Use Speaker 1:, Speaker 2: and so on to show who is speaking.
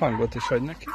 Speaker 1: Hangot is adj neki.